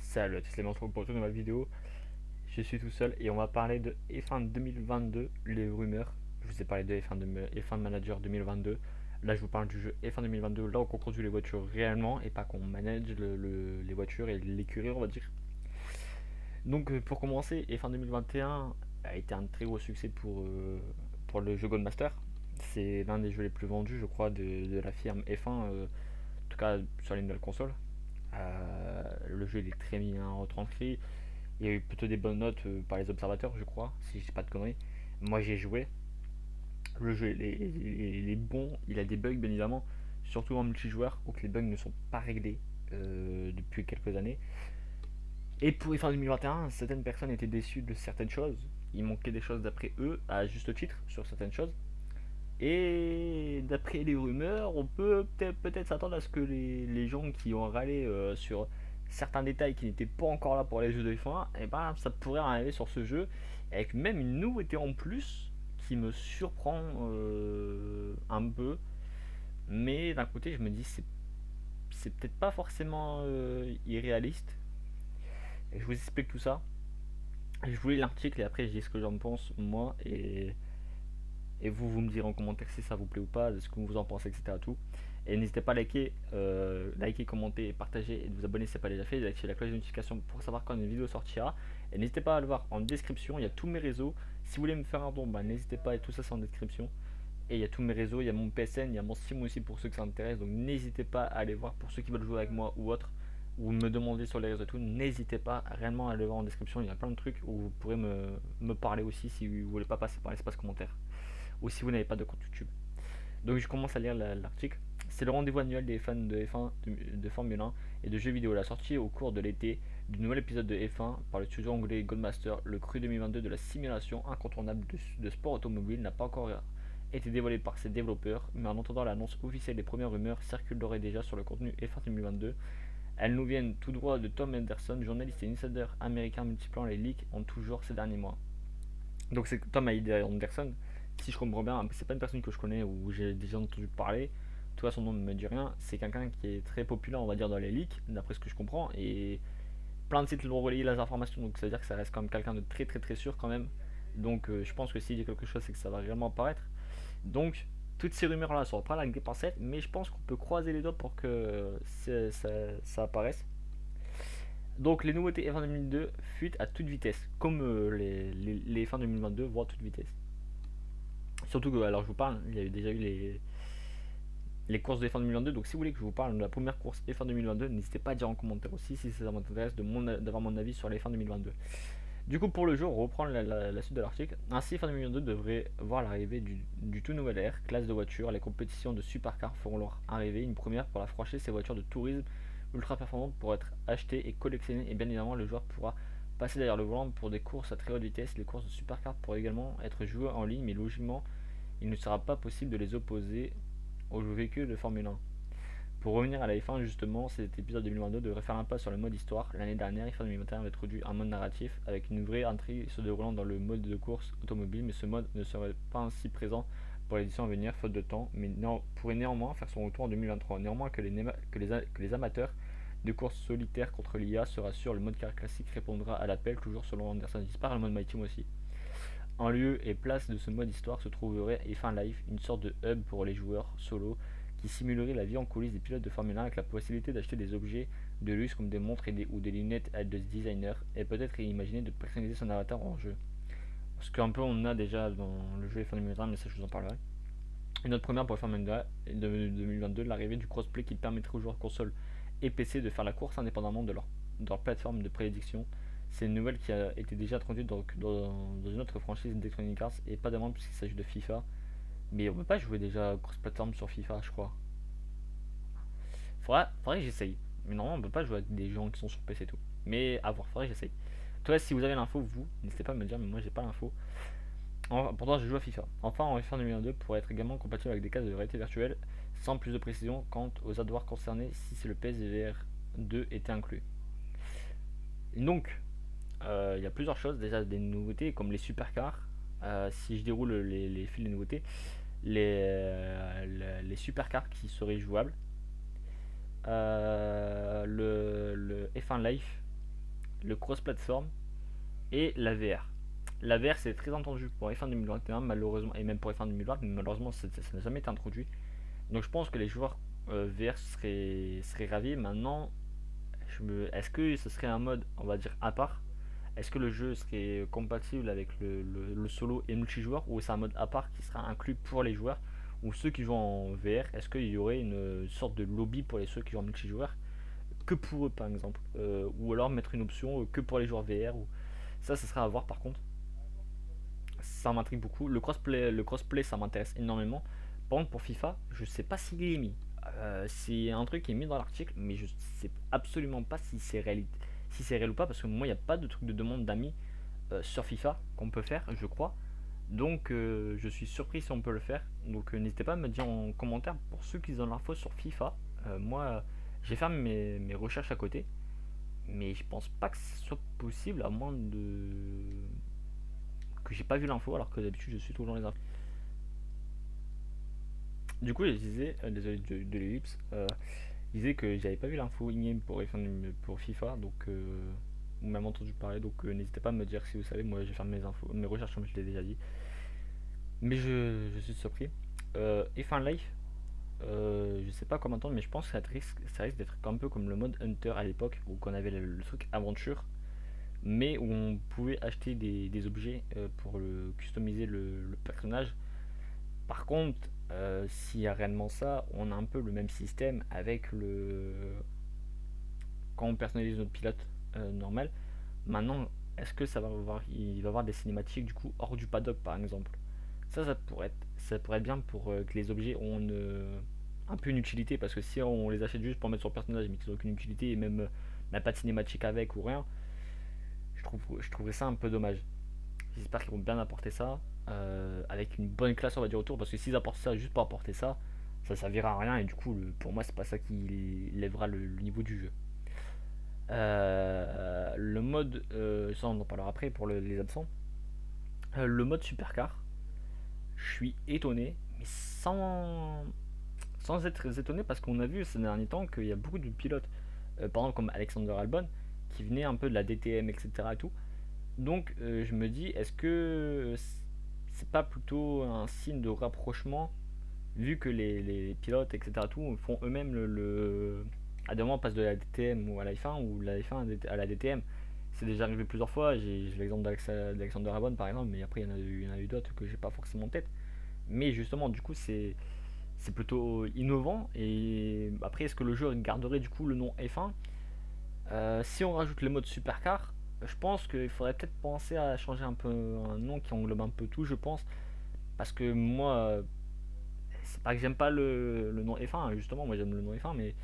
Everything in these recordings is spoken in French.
Salut, c'est Léon pour une nouvelle vidéo. Je suis tout seul et on va parler de F1 2022, les rumeurs. Je vous ai parlé de F1, de, F1 Manager 2022. Là, je vous parle du jeu F1 2022, là où on conduit les voitures réellement et pas qu'on manage les voitures et l'écurie, on va dire. Donc, euh, pour commencer, F1 2021 a été un très gros succès pour, euh, pour le jeu Goldmaster. C'est l'un des jeux les plus vendus, je crois, de, la firme F1, euh, en tout cas sur les nouvelles consoles. Euh, le jeu il est très bien retranscrit. Il y a eu plutôt des bonnes notes euh, par les observateurs, je crois, si je dis pas de conneries. Moi j'ai joué. Le jeu il est, bon, il a des bugs bien évidemment, surtout en multijoueur où les bugs ne sont pas réglés depuis quelques années. Et pour les fins 2021, certaines personnes étaient déçues de certaines choses. Il manquait des choses d'après eux, à juste titre, sur certaines choses. Et d'après les rumeurs, on peut peut-être s'attendre à ce que les, gens qui ont râlé euh, sur certains détails qui n'étaient pas encore là pour les jeux de F1, et eh ben ça pourrait arriver sur ce jeu avec même une nouveauté en plus qui me surprend euh, un peu. Mais d'un côté, je me dis c'est c'est peut-être pas forcément euh, irréaliste. Je vous explique tout ça. Je vous lis l'article et après je dis ce que j'en pense moi et et vous, vous me direz en commentaire si ça vous plaît ou pas, ce que vous en pensez, etc. Tout. Et n'hésitez pas à liker, euh, liker, commenter, partager et de vous abonner si ce n'est pas déjà fait, d'activer la cloche de notification pour savoir quand une vidéo sortira. Et n'hésitez pas à le voir en description, il y a tous mes réseaux. Si vous voulez me faire un don, bah, n'hésitez pas, et tout ça c'est en description. Et il y a tous mes réseaux, il y a mon PSN, il y a mon Steam aussi pour ceux qui s'intéressent. Donc n'hésitez pas à aller voir pour ceux qui veulent jouer avec moi ou autre, ou me demander sur les réseaux et tout. N'hésitez pas réellement à aller voir en description, il y a plein de trucs où vous pourrez me, me parler aussi si vous voulez pas passer par l'espace commentaire ou si vous n'avez pas de compte YouTube. Donc je commence à lire l'article. C'est le rendez-vous annuel des fans de F1, de, Formule 1 et de jeux vidéo. La sortie au cours de l'été du nouvel épisode de F1 par le studio anglais Goldmaster, le cru 2022 de la simulation incontournable de, sport automobile n'a pas encore été dévoilé par ses développeurs, mais en entendant l'annonce officielle, les premières rumeurs circuleraient déjà sur le contenu F1 2022. Elles nous viennent tout droit de Tom Henderson, journaliste et insider américain multipliant les leaks en genre ces derniers mois. Donc c'est Tom Henderson si je comprends bien, c'est pas une personne que je connais ou j'ai déjà entendu parler. Toi, son nom ne me dit rien. C'est quelqu'un qui est très populaire, on va dire, dans les leaks, d'après ce que je comprends. Et plein de sites l'ont relayé les informations, donc ça veut dire que ça reste quand même quelqu'un de très très très sûr quand même. Donc euh, je pense que s'il dit quelque chose, c'est que ça va réellement apparaître. Donc toutes ces rumeurs là sont pas avec des pincettes, mais je pense qu'on peut croiser les doigts pour que ça, apparaisse. Donc les nouveautés F1 2002 fuitent à toute vitesse, comme euh, les, les, les F1 2022 voient à toute vitesse. Surtout que, alors je vous parle, il y a déjà eu les, courses de F1 2022. Donc si vous voulez que je vous parle de la première course F1 2022, n'hésitez pas à dire en commentaire aussi si ça vous intéresse d'avoir mon, avis sur les F1 2022. Du coup, pour le jeu, on reprend la, suite de l'article. Ainsi, F1 2022 devrait voir l'arrivée du, tout nouvel air, classe de voitures. Les compétitions de supercars feront leur arrivée, une première pour la franchise. Ces voitures de tourisme ultra performantes pour être achetées et collectionnées. Et bien évidemment, le joueur pourra passer derrière le volant pour des courses à très haute vitesse. Les courses de supercar pourraient également être jouées en ligne, mais logiquement, il ne sera pas possible de les opposer aux véhicules de Formule 1. Pour revenir à la F1, justement, cet épisode 2022 devrait faire un pas sur le mode histoire. L'année dernière, F1 2021 avait introduit un mode narratif avec une vraie intrigue se déroulant dans le mode de course automobile, mais ce mode ne serait pas ainsi présent pour l'édition à venir, faute de temps, mais pourrait néanmoins faire son retour en 2023. Néanmoins, que les, amateurs de course solitaire contre l'IA se rassurent, le mode car classique répondra à l'appel, toujours selon Anderson Dispar, le mode My Team aussi. En lieu et place de ce mode histoire se trouverait F1 Life, une sorte de hub pour les joueurs solo qui simulerait la vie en coulisses des pilotes de Formule 1 avec la possibilité d'acheter des objets de luxe comme des montres des, ou des lunettes à de designer et peut-être imaginer de personnaliser son avatar en jeu. Ce qu'un peu on a déjà dans le jeu F1 2021, mais ça je vous en parlerai. Une autre première pour F1 2022, l'arrivée du crossplay qui permettrait aux joueurs console et PC de faire la course indépendamment de leur, plateforme de prédiction. C'est une nouvelle qui a été déjà introduite dans, une autre franchise d'Electronic Arts et pas demande puisqu'il s'agit de FIFA. Mais on peut pas jouer déjà cross-platform sur FIFA, je crois. Faudrait, faudrait que j'essaye. Mais normalement, on peut pas jouer avec des gens qui sont sur PC et tout. Mais à voir, faudrait que j'essaye. Toi, si vous avez l'info, vous, n'hésitez pas à me dire, mais moi j'ai pas l'info. Pourtant, je joue à FIFA. Enfin, en FIFA 2022 pourrait être également compatible avec des cas de réalité virtuelle sans plus de précision quant aux avoirs concernés si c'est le PSVR 2 était inclus. Donc, euh, il y a plusieurs choses, déjà des nouveautés comme les supercars. Euh, si je déroule les, fils de nouveautés, les, les, supercars qui seraient jouables, le, le F1 Life, le cross-platform et la VR. La VR c'est très entendu pour F1 2021 malheureusement et même pour F1 2020 mais malheureusement ça n'a jamais été introduit. Donc je pense que les joueurs euh, VR seraient, seraient ravis. Maintenant, est-ce que ce serait un mode on va dire à part? Est-ce que le jeu serait compatible avec le, solo et multijoueur ou c'est un mode à part qui sera inclus pour les joueurs ou ceux qui jouent en VR Est-ce qu'il y aurait une sorte de lobby pour les ceux qui jouent en multijoueur que pour eux par exemple euh, ou alors mettre une option que pour les joueurs VR ou ça ce sera à voir par contre ça m'intrigue beaucoup. Le crossplay, le crossplay ça m'intéresse énormément. Par contre, pour FIFA, je sais pas s'il est mis. Euh, c'est un truc qui est mis dans l'article, mais je sais absolument pas si c'est réel, si c'est réel ou pas, parce que moi, il n'y a pas de truc de demande d'amis euh, sur FIFA qu'on peut faire, je crois. Donc, euh, je suis surpris si on peut le faire. Donc, n'hésitez pas à me dire en commentaire pour ceux qui ont l'info sur FIFA. moi, j'ai fait mes, recherches à côté, mais je pense pas que ce soit possible à moins de j'ai pas vu l'info alors que d'habitude je suis toujours les infos. Du coup, je disais, euh, désolé de, de l'ellipse, euh, disait que j'avais pas vu l'info in-game pour, FIFA, donc euh, ou même entendu parler, donc euh, n'hésitez pas à me dire si vous savez, moi j'ai fait mes infos, mes recherches comme je l'ai déjà dit. Mais je, suis surpris. et fin Life, je sais pas comment entendre, mais je pense que ça risque, ça risque d'être un peu comme le mode Hunter à l'époque, où on avait le truc aventure mais où on pouvait acheter des, objets euh, pour le, customiser le, personnage. Par contre, euh, s'il y a réellement ça, on a un peu le même système avec le. Quand on personnalise notre pilote euh, normal. Maintenant, est-ce que ça va avoir, il va avoir des cinématiques du coup hors du paddock par exemple? Ça, ça pourrait être, ça pourrait bien pour que les objets ont un peu une utilité parce que si on les achète juste pour mettre sur personnage mais qu'ils n'ont aucune utilité et même n'a pas de cinématique avec ou rien, je, trouve, je trouverais ça un peu dommage. J'espère qu'ils vont bien apporter ça euh, avec une bonne classe, on va dire, autour. Parce que s'ils apportent ça juste pour apporter ça, ça servira à rien. Et du coup, pour moi, c'est pas ça qui lèvera le, niveau du jeu. Euh, le mode, euh, ça on en parlera après pour les absents. le mode supercar, je suis étonné, mais sans, sans être étonné parce qu'on a vu ces derniers temps qu'il y a beaucoup de pilotes, par exemple comme Alexander Albon, qui venait un peu de la DTM, etc. Et tout. Donc euh, je me dis, est-ce que c'est pas plutôt un signe de rapprochement vu que les, pilotes, etc. Font eux-mêmes le, À des moments, on passe de la DTM ou à la F1 ou la F1 à la DTM. C'est déjà arrivé plusieurs fois. J'ai l'exemple d'Alexander Rabon par exemple, mais après il y en a eu, eu d'autres que j'ai pas forcément en tête. Mais justement, du coup, c'est c'est plutôt innovant. Et après, est-ce que le jeu garderait du coup le nom F1 euh, si on rajoute le mode supercar, je pense qu'il faudrait peut-être penser à changer un peu un nom qui englobe un peu tout, je pense. Parce que moi, c'est pas que j'aime pas le, nom F1, hein, justement, moi j'aime le nom F1, mais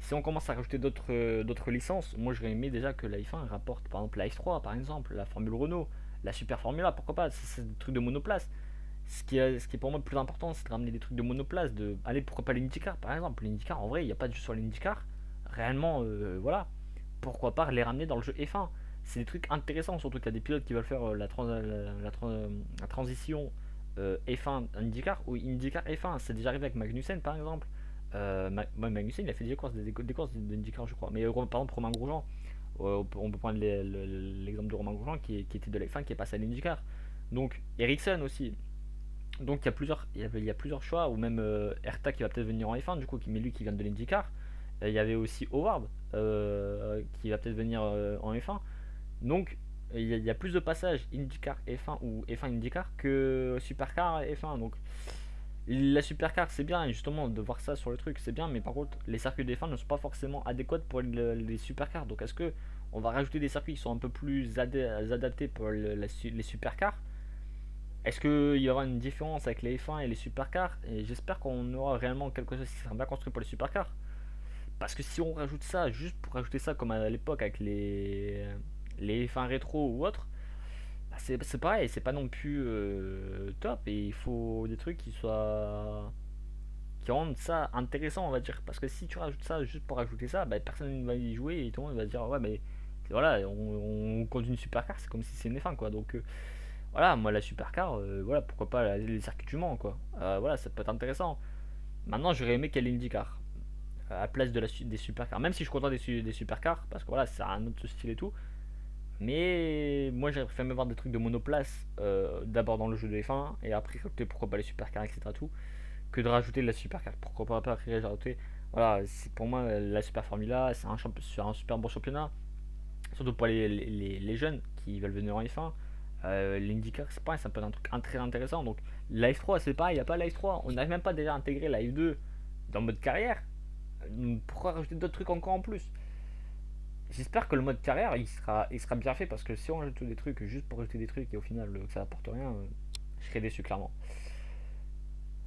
si on commence à rajouter d'autres licences, moi j'aurais aimé déjà que la F1 rapporte par exemple la F3, par exemple, la Formule Renault, la Super Formula, pourquoi pas, c'est des trucs de monoplace. Ce qui, est, ce qui est pour moi le plus important, c'est de ramener des trucs de monoplace, de aller pourquoi pas l'IndyCar par exemple. L'IndyCar, en vrai, il n'y a pas de jeu sur l'IndyCar. Réellement, euh, voilà pourquoi pas les ramener dans le jeu F1 C'est des trucs intéressants, surtout qu'il y a des pilotes qui veulent faire euh, la, la, transition euh, F1 IndyCar ou IndyCar F1. C'est déjà arrivé avec Magnussen par exemple. Euh, Magnussen il a fait des courses, des, courses d'IndyCar je crois. Mais par exemple Romain Grosjean, on peut prendre l'exemple de Romain Grosjean qui, était de la F1 qui est passé à l'IndyCar. Donc Ericsson aussi. Donc il y a plusieurs, il y, a, plusieurs choix, ou même Erta qui va peut-être venir en F1 du coup, mais lui qui vient de l'IndyCar. Il y avait aussi Howard euh, qui va peut-être venir euh, en F1. Donc il y, a plus de passages IndyCar F1 ou F1 IndyCar que Supercar F1. Donc la Supercar c'est bien justement de voir ça sur le truc, c'est bien, mais par contre les circuits f 1 ne sont pas forcément adéquats pour les Supercars. Donc est-ce que on va rajouter des circuits qui sont un peu plus adaptés pour les Supercars? Est-ce qu'il y aura une différence avec les F1 et les supercars? Et j'espère qu'on aura réellement quelque chose qui sera bien construit pour les supercars. Parce que si on rajoute ça, juste pour rajouter ça comme à l'époque avec les, les fins rétro ou autre, bah, c'est pareil, c'est pas non plus euh, top et il faut des trucs qui soient qui rendent ça intéressant on va dire parce que si tu rajoutes ça juste pour rajouter ça bah, personne ne va y jouer et tout le monde va dire ouais mais voilà on, on conduit une supercar c'est comme si c'est une F1 quoi donc euh, voilà, moi la supercar, euh, voilà, pourquoi pas les circuits du Mans, quoi. Voilà, ça peut être intéressant. Maintenant, j'aurais aimé qu'elle ait IndyCar à la place de la, des supercars. Même si je suis content des, des supercars, parce que voilà, c'est un autre style et tout. Mais moi, j'aurais préféré voir des trucs de monoplace, euh, d'abord dans le jeu de F1, et après, pourquoi pas les supercars, etc. Tout, que de rajouter de la supercar. Pourquoi pas après rajouter. Voilà, c'est pour moi la Super Formula, c'est un, un, super bon championnat. Surtout pour les, les, les jeunes qui veulent venir en F1. Euh, L'IndyCar, c'est pareil, ça peut être un truc très intéressant. Donc, la F3, c'est pareil, il n'y a pas la F3. On n'arrive même pas déjà à intégrer la F2 dans mode carrière. Pourquoi rajouter d'autres trucs encore en plus? J'espère que le mode carrière il sera, il sera bien fait parce que si on rajoute des trucs juste pour rajouter des trucs et au final que ça apporte rien, euh, je serais déçu clairement.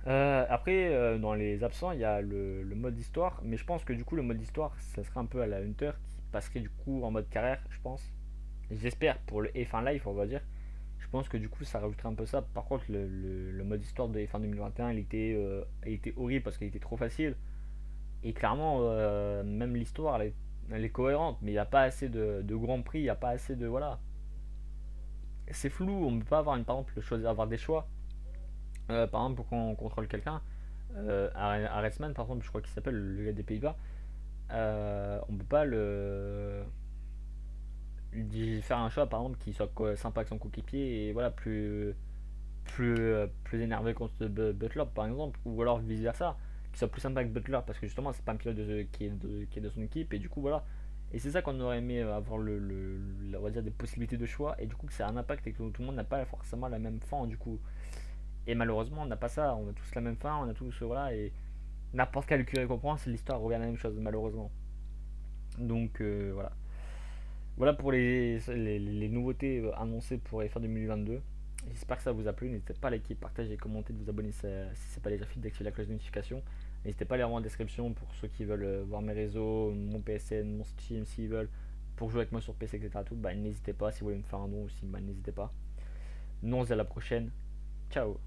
Euh, après, dans les absents, il y a le, mode histoire, mais je pense que du coup, le mode histoire, ça serait un peu à la Hunter qui passerait du coup en mode carrière, je pense. J'espère pour le F1 Live, on va dire. Je pense que du coup, ça rajouterait un peu ça. Par contre, le, mode histoire de F1 2021, il était, euh, il était horrible parce qu'il était trop facile. Et clairement, euh, même l'histoire, elle, est cohérente, mais il n'y a pas assez de, de Grand Prix, il n'y a pas assez de. Voilà. C'est flou, on ne peut pas avoir, une, par exemple, avoir des choix. Euh, par exemple, pour qu'on contrôle quelqu'un, euh, Arresman, par exemple, je crois qu'il s'appelle le gars des Pays-Bas, on ne peut pas le faire un choix par exemple qui soit sympa avec son coéquipier et voilà plus plus plus énervé contre Butler par exemple ou alors vice versa qui soit plus sympa avec Butler parce que justement c'est pas un pilote qui, est de, son équipe et du coup voilà et c'est ça qu'on aurait aimé avoir le, le, on va dire des possibilités de choix et du coup que c'est un impact et que tout le monde n'a pas forcément la même fin du coup et malheureusement on n'a pas ça on a tous la même fin on a tous voilà et n'importe quel curé comprend c'est l'histoire revient à la même chose malheureusement donc euh, voilà voilà pour les, les, nouveautés euh, annoncées pour les 2022. J'espère que ça vous a plu. N'hésitez pas à liker, partager, commenter, de vous abonner si, si ce n'est pas déjà fait, d'activer la cloche de notification. N'hésitez pas à les voir en description pour ceux qui veulent euh, voir mes réseaux, mon PSN, mon Steam s'ils veulent, pour jouer avec moi sur PC, etc. Tout, bah, n'hésitez pas. Si vous voulez me faire un don aussi, bah, n'hésitez pas. Nous, on se dit à la prochaine. Ciao!